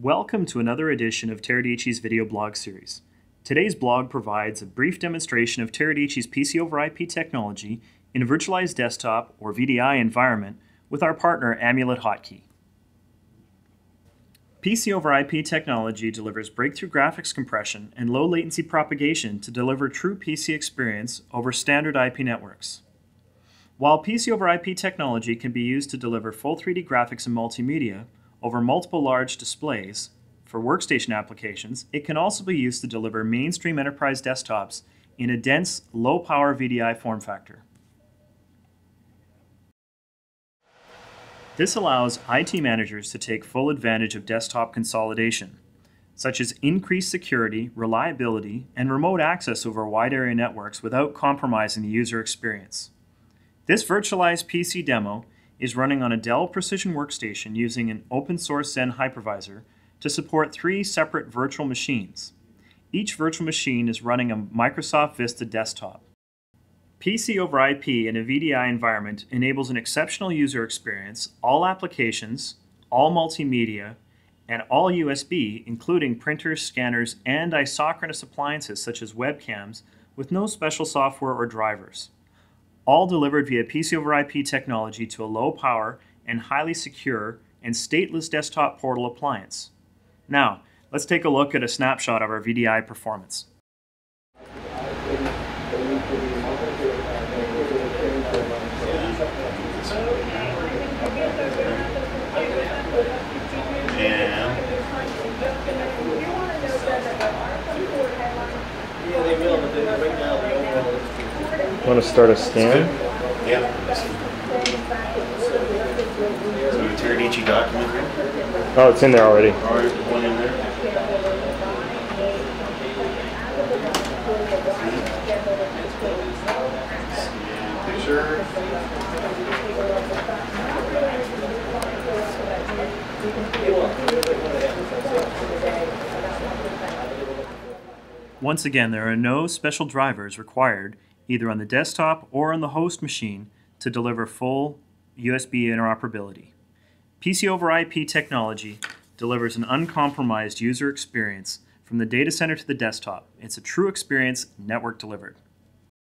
Welcome to another edition of Teradici's video blog series. Today's blog provides a brief demonstration of Teradici's PC over IP technology in a virtualized desktop or VDI environment with our partner Amulet Hotkey. PC over IP technology delivers breakthrough graphics compression and low latency propagation to deliver true PC experience over standard IP networks. While PC over IP technology can be used to deliver full 3D graphics and multimedia over multiple large displays for workstation applications, it can also be used to deliver mainstream enterprise desktops in a dense, low power VDI form factor. This allows IT managers to take full advantage of desktop consolidation, such as increased security, reliability, and remote access over wide area networks without compromising the user experience. This virtualized PC demo is running on a Dell Precision Workstation using an open source Xen hypervisor to support three separate virtual machines. Each virtual machine is running a Microsoft Vista desktop. PC over IP in a VDI environment enables an exceptional user experience, all applications, all multimedia, and all USB, including printers, scanners, and isochronous appliances such as webcams, with no special software or drivers all delivered via PC over IP technology to a low power and highly secure and stateless desktop portal appliance. Now, let's take a look at a snapshot of our VDI performance. Want to start a scan? Yeah. So a Teradici document here? Oh, it's in there already. Oh, already one in there? Scan picture. Once again, there are no special drivers required either on the desktop or on the host machine to deliver full USB interoperability. PC over IP technology delivers an uncompromised user experience from the data center to the desktop. It's a true experience network delivered.